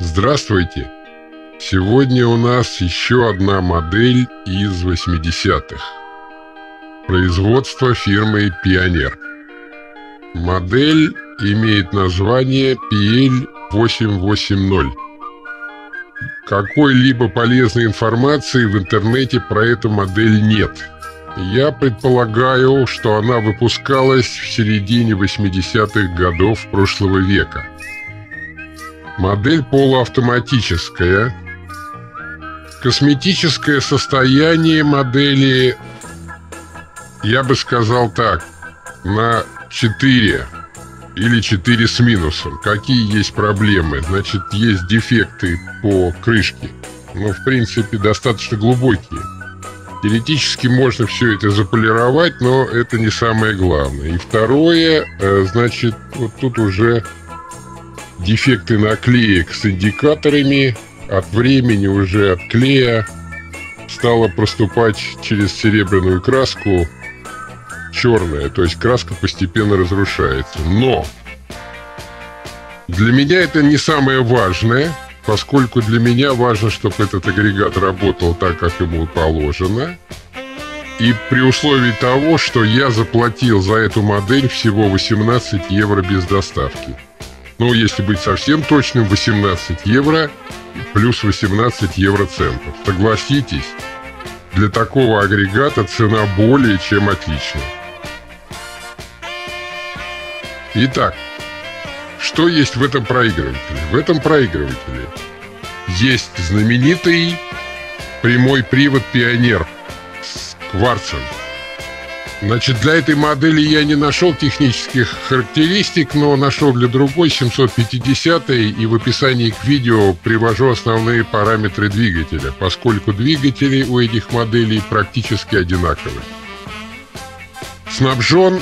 Здравствуйте! Сегодня у нас еще одна модель из 80-х. Производство фирмы «Пионер». Модель имеет название PL880. Какой-либо полезной информации в интернете про эту модель нет. Я предполагаю, что она выпускалась в середине 80-х годов прошлого века – Модель полуавтоматическая. Косметическое состояние модели, я бы сказал так, на 4 или 4 с минусом. Какие есть проблемы? Значит, есть дефекты по крышке. Но, в принципе, достаточно глубокие. Теоретически можно все это заполировать, но это не самое главное. И второе, э, значит, вот тут уже дефекты наклеек с индикаторами от времени уже от клея стало проступать через серебряную краску черная, то есть краска постепенно разрушается. Но для меня это не самое важное, поскольку для меня важно, чтобы этот агрегат работал так, как ему положено. И при условии того, что я заплатил за эту модель всего 18 евро без доставки. Ну, если быть совсем точным, 18 евро плюс 18 евроцентов. Согласитесь, для такого агрегата цена более чем отличная. Итак, что есть в этом проигрывателе? В этом проигрывателе есть знаменитый прямой привод «Пионер» с кварцем – Значит, для этой модели я не нашел технических характеристик, но нашел для другой 750 и в описании к видео привожу основные параметры двигателя, поскольку двигатели у этих моделей практически одинаковые. Снабжен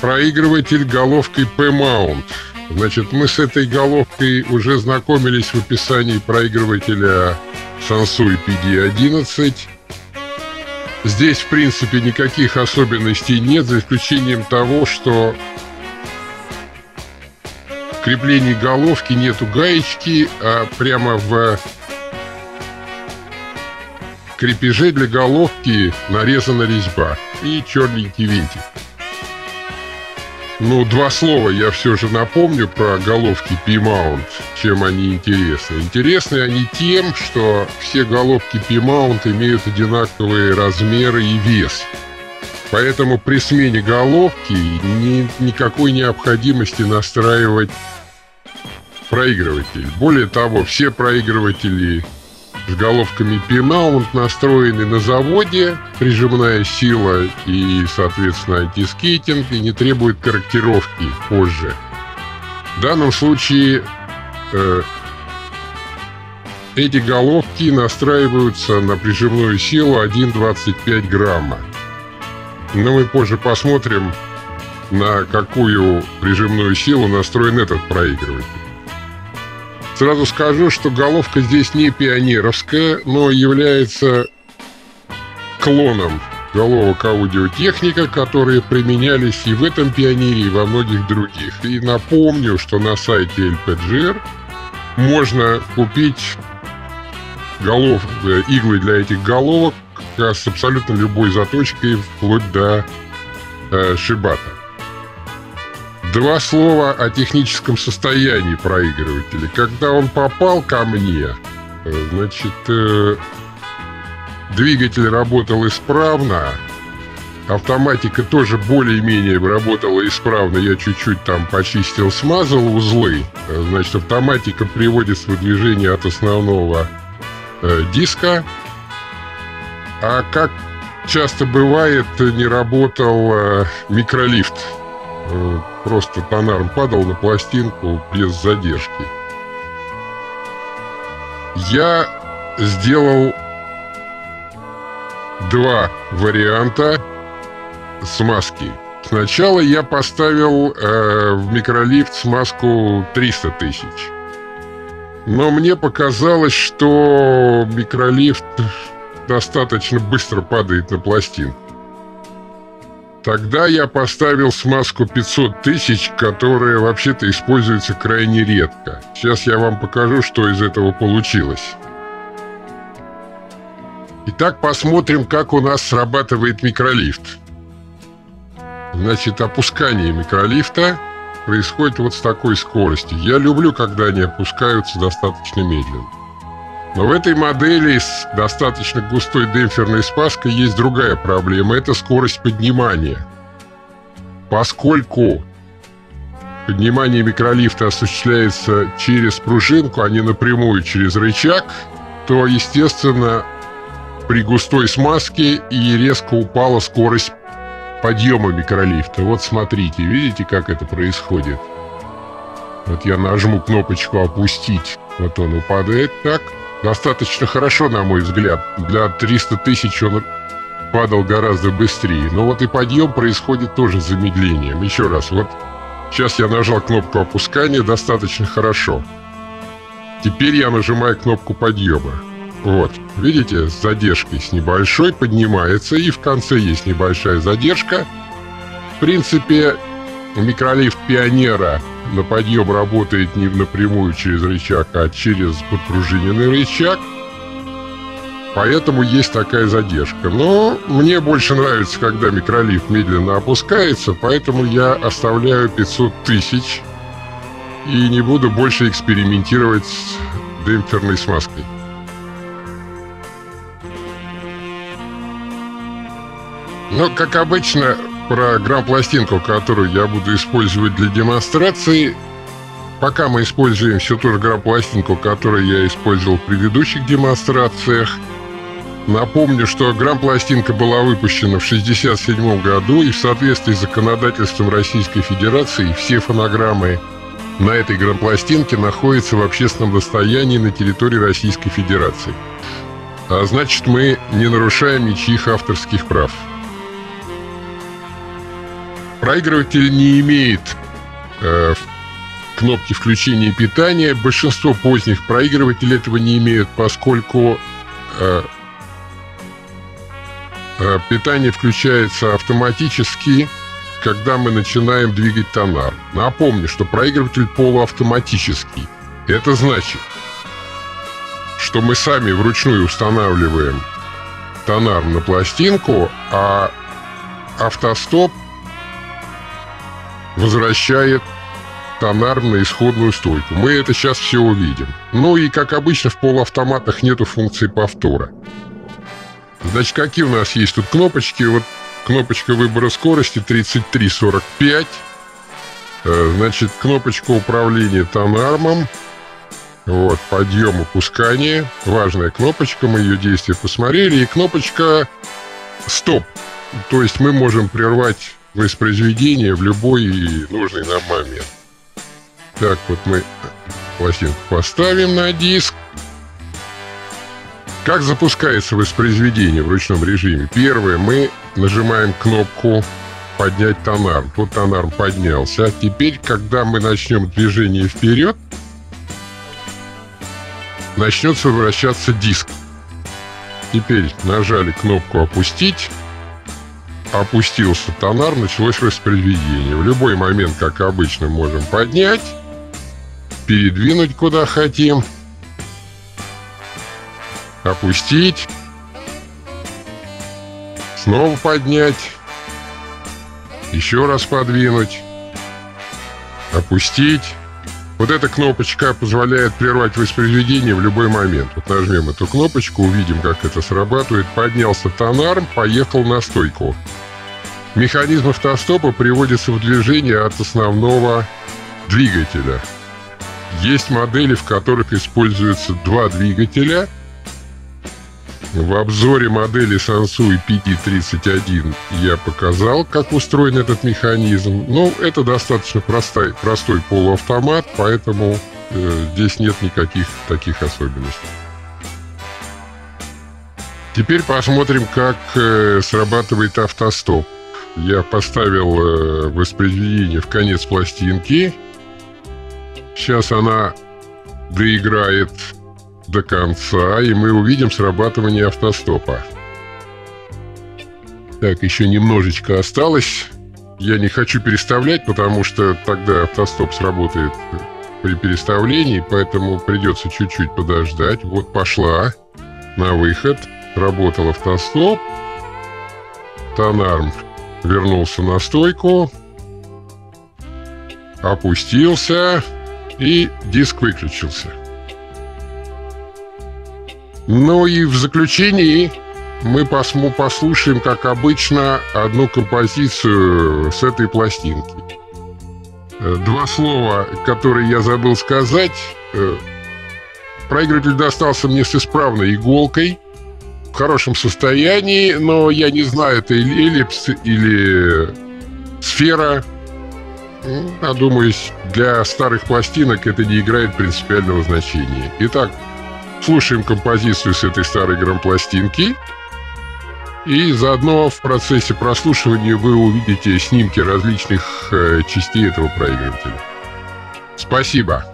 проигрыватель головкой P-Mount. Значит, мы с этой головкой уже знакомились в описании проигрывателя Sansui PD-11 Здесь, в принципе, никаких особенностей нет, за исключением того, что в креплении головки нету гаечки, а прямо в крепеже для головки нарезана резьба и черненький винтик. Ну, два слова я все же напомню про головки P-Mount, чем они интересны. Интересны они тем, что все головки P-Mount имеют одинаковые размеры и вес. Поэтому при смене головки ни, никакой необходимости настраивать проигрыватель. Более того, все проигрыватели с головками P-Mount настроены на заводе, прижимная сила и, соответственно, антискейтинг, и не требует корректировки позже. В данном случае э, эти головки настраиваются на прижимную силу 1,25 грамма. Но мы позже посмотрим, на какую прижимную силу настроен этот проигрыватель. Сразу скажу, что головка здесь не пионеровская, но является клоном головок аудиотехника, которые применялись и в этом пионере, и во многих других. И напомню, что на сайте LPGR можно купить голов, э, иглы для этих головок с абсолютно любой заточкой, вплоть до э, шибата. Два слова о техническом состоянии проигрывателя. Когда он попал ко мне, э, значит, э, двигатель работал исправно, автоматика тоже более-менее работала исправно. Я чуть-чуть там почистил, смазал узлы. Э, значит, автоматика приводит в движение от основного э, диска. А как часто бывает, не работал э, микролифт. Э, просто тонарм падал на пластинку без задержки. Я сделал два варианта смазки. Сначала я поставил э, в микролифт смазку 300 тысяч. Но мне показалось, что микролифт достаточно быстро падает на пластинку. Тогда я поставил смазку 500 тысяч, которая вообще-то используется крайне редко. Сейчас я вам покажу, что из этого получилось. Итак, посмотрим, как у нас срабатывает микролифт. Значит, опускание микролифта происходит вот с такой скоростью. Я люблю, когда они опускаются достаточно медленно. Но в этой модели с достаточно густой демпферной спаской есть другая проблема. Это скорость поднимания. Поскольку поднимание микролифта осуществляется через пружинку, а не напрямую через рычаг, то, естественно, при густой смазке и резко упала скорость подъема микролифта. Вот смотрите, видите, как это происходит? Вот я нажму кнопочку «Опустить». Вот он упадает так. Достаточно хорошо, на мой взгляд. Для 300 тысяч он падал гораздо быстрее. Но вот и подъем происходит тоже с замедлением. Еще раз, вот сейчас я нажал кнопку опускания достаточно хорошо. Теперь я нажимаю кнопку подъема. Вот, видите, с задержкой с небольшой поднимается, и в конце есть небольшая задержка. В принципе, микролифт Пионера на подъем работает не напрямую через рычаг, а через подпружиненный рычаг. Поэтому есть такая задержка. Но мне больше нравится, когда микролифт медленно опускается, поэтому я оставляю 500 тысяч и не буду больше экспериментировать с демпферной смазкой. Но, как обычно, про грамм-пластинку, которую я буду использовать для демонстрации, пока мы используем всю ту же грамм-пластинку, которую я использовал в предыдущих демонстрациях, Напомню, что грамм-пластинка была выпущена в 1967 году, и в соответствии с законодательством Российской Федерации все фонограммы на этой грамм-пластинке находятся в общественном достоянии на территории Российской Федерации. А значит, мы не нарушаем ничьих авторских прав. Проигрыватель не имеет э, кнопки включения питания. Большинство поздних проигрывателей этого не имеют, поскольку э, э, питание включается автоматически, когда мы начинаем двигать тонар. Напомню, что проигрыватель полуавтоматический. Это значит, что мы сами вручную устанавливаем тонар на пластинку, а автостоп возвращает тонар на исходную стойку. Мы это сейчас все увидим. Ну и, как обычно, в полуавтоматах нету функции повтора. Значит, какие у нас есть тут кнопочки? Вот кнопочка выбора скорости 3345. Э, значит, кнопочка управления тонармом. Вот, подъем, опускание. Важная кнопочка, мы ее действие посмотрели. И кнопочка стоп. То есть мы можем прервать воспроизведение в любой нужный нам момент. Так, вот мы пластинку поставим на диск. Как запускается воспроизведение в ручном режиме? Первое, мы нажимаем кнопку «Поднять тонарм». Тут тонарм поднялся. Теперь, когда мы начнем движение вперед, начнется вращаться диск. Теперь нажали кнопку «Опустить» опустился тонар, началось воспроизведение. В любой момент, как обычно, можем поднять, передвинуть куда хотим, опустить, снова поднять, еще раз подвинуть, опустить. Вот эта кнопочка позволяет прервать воспроизведение в любой момент. Вот нажмем эту кнопочку, увидим, как это срабатывает. Поднялся тонарм, поехал на стойку. Механизм автостопа приводится в движение от основного двигателя. Есть модели, в которых используются два двигателя. В обзоре модели Sansui PT31 я показал, как устроен этот механизм. Но ну, это достаточно простой, простой полуавтомат, поэтому э, здесь нет никаких таких особенностей. Теперь посмотрим, как э, срабатывает автостоп я поставил э, воспроизведение в конец пластинки. Сейчас она доиграет до конца, и мы увидим срабатывание автостопа. Так, еще немножечко осталось. Я не хочу переставлять, потому что тогда автостоп сработает при переставлении, поэтому придется чуть-чуть подождать. Вот пошла на выход, работал автостоп. Тонарм вернулся на стойку, опустился и диск выключился. Ну и в заключении мы послушаем, как обычно, одну композицию с этой пластинки. Э, два слова, которые я забыл сказать. Э, проигрыватель достался мне с исправной иголкой, в хорошем состоянии, но я не знаю, это или эллипс, или сфера. Думаю, для старых пластинок это не играет принципиального значения. Итак, слушаем композицию с этой старой грампластинки. И заодно в процессе прослушивания вы увидите снимки различных э, частей этого проигрывателя. Спасибо.